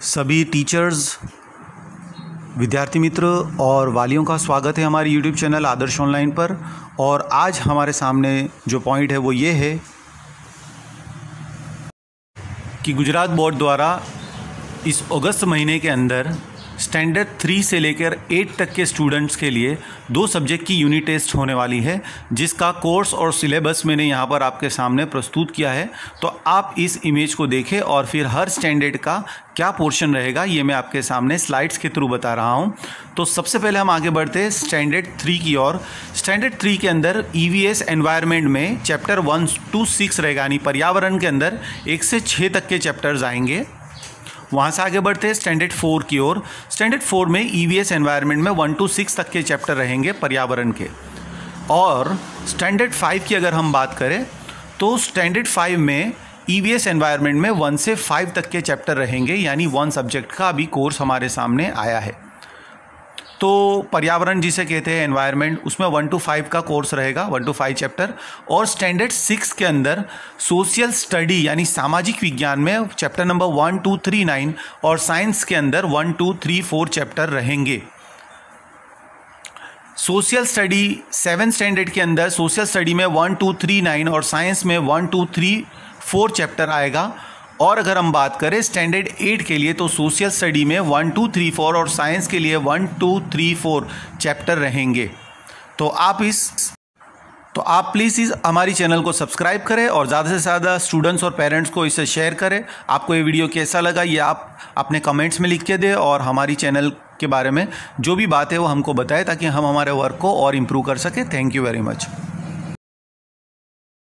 सभी टीचर्स विद्यार्थी मित्र और वालियों का स्वागत है हमारे यूट्यूब चैनल आदर्श ऑनलाइन पर। और आज हमारे सामने जो पॉइंट है वो ये है कि गुजरात बोर्ड द्वारा इस अगस्त महीने के अंदर स्टैंडर्ड थ्री से लेकर एट तक के स्टूडेंट्स के लिए दो सब्जेक्ट की यूनिट टेस्ट होने वाली है, जिसका कोर्स और सिलेबस मैंने यहाँ पर आपके सामने प्रस्तुत किया है। तो आप इस इमेज को देखें और फिर हर स्टैंडर्ड का क्या पोर्शन रहेगा, ये मैं आपके सामने स्लाइड्स के थ्रू बता रहा हूँ। तो सबसे पहले हम आगे बढ़ते हैं स्टैंडर्ड थ्री की ओर। स्टैंडर्ड थ्री के अंदर ई वी एस एनवायरमेंट में चैप्टर वन टू सिक्स रहेगा, यानी पर्यावरण के अंदर एक से छः तक के चैप्टर्स आएँगे। वहाँ से आगे बढ़ते हैं स्टैंडर्ड फोर की ओर। स्टैंडर्ड फोर में ई वी एस एनवायरमेंट में वन टू सिक्स तक के चैप्टर रहेंगे पर्यावरण के। और स्टैंडर्ड फाइव की अगर हम बात करें तो स्टैंडर्ड फाइव में ई वी एस एनवायरमेंट में वन से फाइव तक के चैप्टर रहेंगे, यानी वन सब्जेक्ट का अभी कोर्स हमारे सामने आया है। तो पर्यावरण जिसे कहते हैं एनवायरनमेंट उसमें वन टू फाइव का कोर्स रहेगा वन टू फाइव चैप्टर और स्टैंडर्ड सिक्स के अंदर सोशल स्टडी यानी सामाजिक विज्ञान में chapter number one two three nine और साइंस के अंदर one two three four chapter रहेंगे। सोशल स्टडी सेवन स्टैंडर्ड के अंदर सोशल स्टडी में वन टू थ्री नाइन और साइंस में one two three four chapter आएगा। और अगर हम बात करें स्टैंडर्ड एट के लिए तो सोशल स्टडी में वन टू थ्री फोर और साइंस के लिए one two three four chapter रहेंगे। तो आप इस तो आप प्लीज़ इस हमारी चैनल को सब्सक्राइब करें और ज़्यादा से ज़्यादा स्टूडेंट्स और पेरेंट्स को इसे शेयर करें। आपको ये वीडियो कैसा लगा, ये आप अपने कमेंट्स में लिख के दें और हमारी चैनल के बारे में जो भी बात है वो हमको बताएँ, ताकि हम हमारे वर्क को और इम्प्रूव कर सकें। Thank you very much